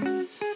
Música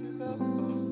to the post.